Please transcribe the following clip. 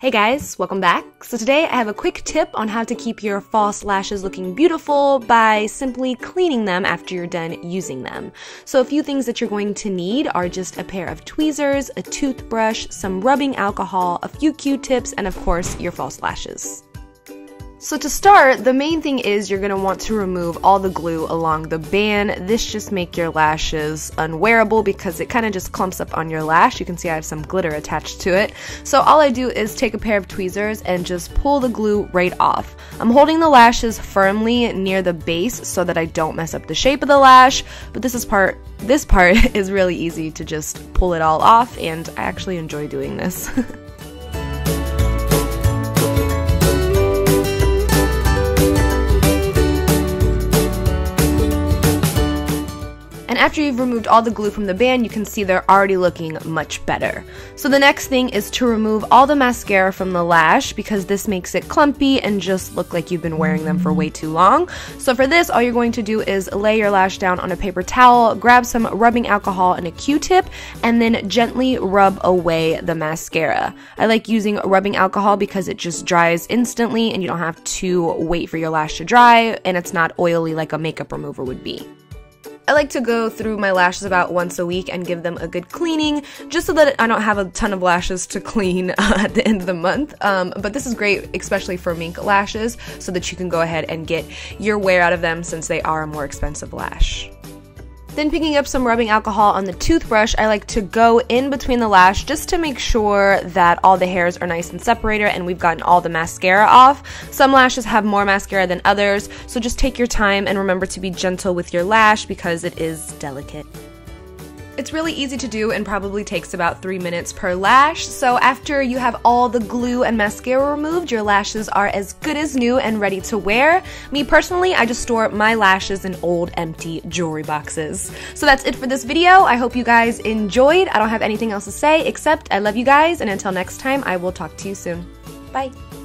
Hey guys, welcome back. So today I have a quick tip on how to keep your false lashes looking beautiful by simply cleaning them after you're done using them. So a few things that you're going to need are just a pair of tweezers, a toothbrush, some rubbing alcohol, a few q-tips, and of course your false lashes. So to start, the main thing is you're going to want to remove all the glue along the band. This just make your lashes unwearable because it kind of just clumps up on your lash. You can see I have some glitter attached to it. So all I do is take a pair of tweezers and just pull the glue right off. I'm holding the lashes firmly near the base so that I don't mess up the shape of the lash, but this is part this part is really easy to just pull it all off and I actually enjoy doing this. after you've removed all the glue from the band, you can see they're already looking much better. So the next thing is to remove all the mascara from the lash because this makes it clumpy and just look like you've been wearing them for way too long. So for this, all you're going to do is lay your lash down on a paper towel, grab some rubbing alcohol and a q-tip, and then gently rub away the mascara. I like using rubbing alcohol because it just dries instantly and you don't have to wait for your lash to dry and it's not oily like a makeup remover would be. I like to go through my lashes about once a week and give them a good cleaning, just so that I don't have a ton of lashes to clean uh, at the end of the month. Um, but this is great, especially for mink lashes, so that you can go ahead and get your wear out of them since they are a more expensive lash. Then picking up some rubbing alcohol on the toothbrush, I like to go in between the lash just to make sure that all the hairs are nice and separated and we've gotten all the mascara off. Some lashes have more mascara than others, so just take your time and remember to be gentle with your lash because it is delicate. It's really easy to do and probably takes about three minutes per lash. So after you have all the glue and mascara removed, your lashes are as good as new and ready to wear. Me personally, I just store my lashes in old empty jewelry boxes. So that's it for this video. I hope you guys enjoyed. I don't have anything else to say except I love you guys and until next time, I will talk to you soon. Bye.